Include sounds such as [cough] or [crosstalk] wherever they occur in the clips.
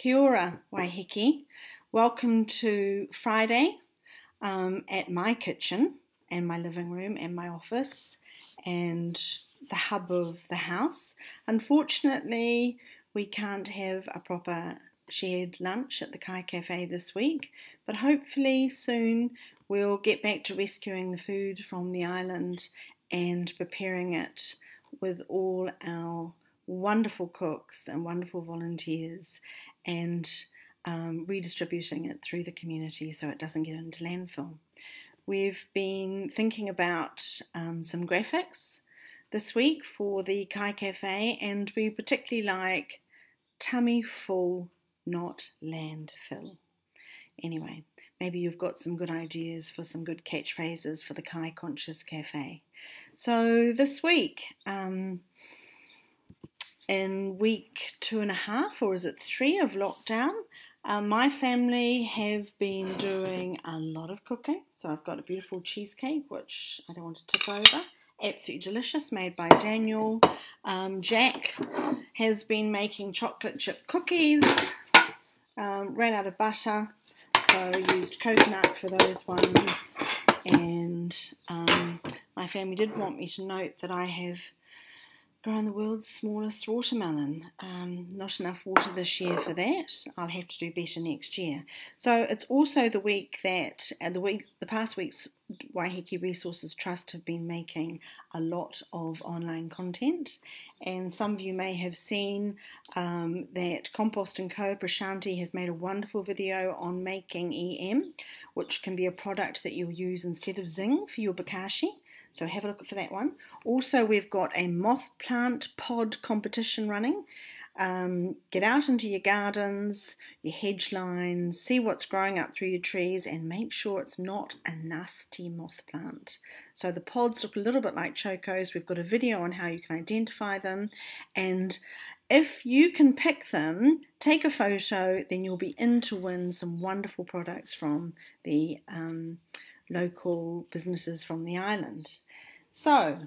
Kia ora, Waiheke. Welcome to Friday um, at my kitchen and my living room and my office and the hub of the house. Unfortunately, we can't have a proper shared lunch at the Kai Cafe this week, but hopefully soon we'll get back to rescuing the food from the island and preparing it with all our wonderful cooks and wonderful volunteers and um, redistributing it through the community so it doesn't get into landfill. We've been thinking about um, some graphics this week for the Kai Cafe, and we particularly like tummy full, not landfill. Anyway, maybe you've got some good ideas for some good catchphrases for the Kai Conscious Cafe. So this week, um, in week two and a half, or is it three of lockdown, uh, my family have been doing a lot of cooking. So I've got a beautiful cheesecake, which I don't want to tip over. Absolutely delicious, made by Daniel. Um, Jack has been making chocolate chip cookies. Um, ran out of butter, so used coconut for those ones. And um, my family did want me to note that I have grown the world's smallest watermelon. Um, not enough water this year for that. I'll have to do better next year. So it's also the week that uh, the week, the past weeks, Waiheke Resources Trust have been making a lot of online content, and some of you may have seen um, that Compost and Co. Prashanti has made a wonderful video on making EM, which can be a product that you'll use instead of Zing for your bokashi. So have a look for that one. Also, we've got a moth plant pod competition running. Um, get out into your gardens, your hedge lines, see what's growing up through your trees, and make sure it's not a nasty moth plant. So the pods look a little bit like chokos. We've got a video on how you can identify them, and if you can pick them, take a photo, then you'll be in to win some wonderful products from the um, local businesses from the island. So,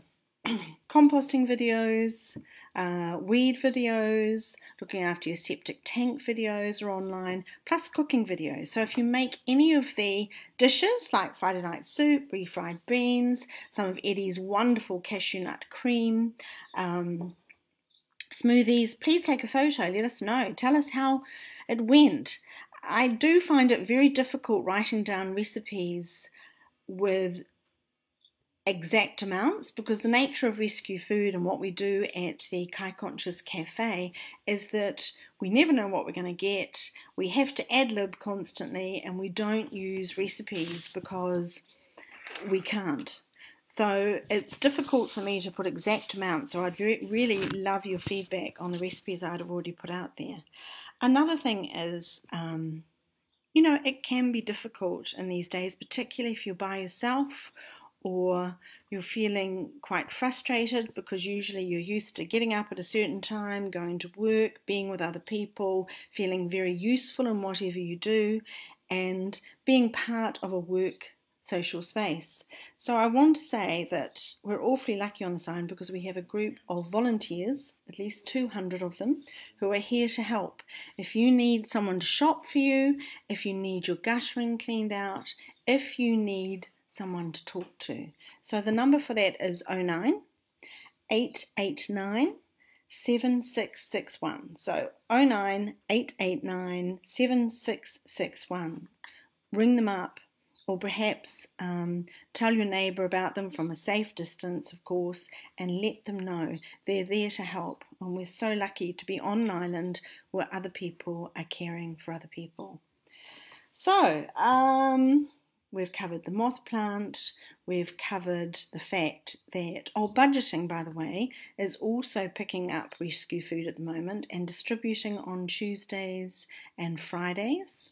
[clears throat] composting videos, uh, weed videos, looking after your septic tank videos are online, plus cooking videos. So if you make any of the dishes like Friday night soup, refried beans, some of Eddie's wonderful cashew nut cream, um, smoothies, please take a photo, let us know, tell us how it went. I do find it very difficult writing down recipes with exact amounts because the nature of rescue food and what we do at the Kai Conscious Cafe is that we never know what we're going to get. We have to ad lib constantly and we don't use recipes because we can't. So it's difficult for me to put exact amounts, so I'd re- really love your feedback on the recipes I'd have already put out there. Another thing is, um, you know, it can be difficult in these days, particularly if you're by yourself or you're feeling quite frustrated because usually you're used to getting up at a certain time, going to work, being with other people, feeling very useful in whatever you do, and being part of a work social space. So I want to say that we're awfully lucky on the sign because we have a group of volunteers, at least 200 of them, who are here to help. If you need someone to shop for you, if you need your guttering cleaned out, if you need someone to talk to. So the number for that is 09 889 7661. So 09 889 7661. Ring them up or perhaps um, tell your neighbour about them from a safe distance, of course, and let them know they're there to help. And we're so lucky to be on an island where other people are caring for other people. So, um, We've covered the moth plant. We've covered the fact that, oh, budgeting, by the way, is also picking up rescue food at the moment and distributing on Tuesdays and Fridays.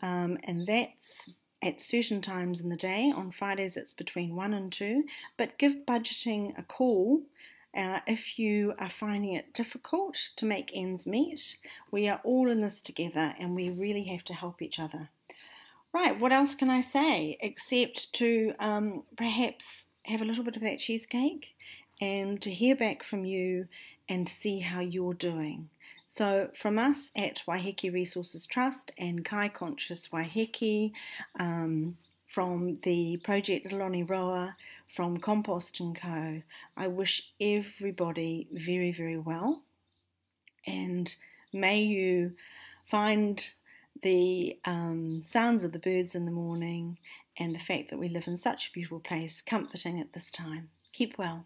Um, and that's at certain times in the day. On Fridays, it's between 1 and 2. But give budgeting a call uh, if you are finding it difficult to make ends meet. We are all in this together and we really have to help each other. Right, what else can I say except to um, perhaps have a little bit of that cheesecake and to hear back from you and see how you're doing. So, from us at Waiheke Resources Trust and Kai Conscious Waiheke, um, from the Project Loni Roa, from Compost & Co. I wish everybody very, very well and may you find the um, sounds of the birds in the morning and the fact that we live in such a beautiful place comforting at this time. Keep well.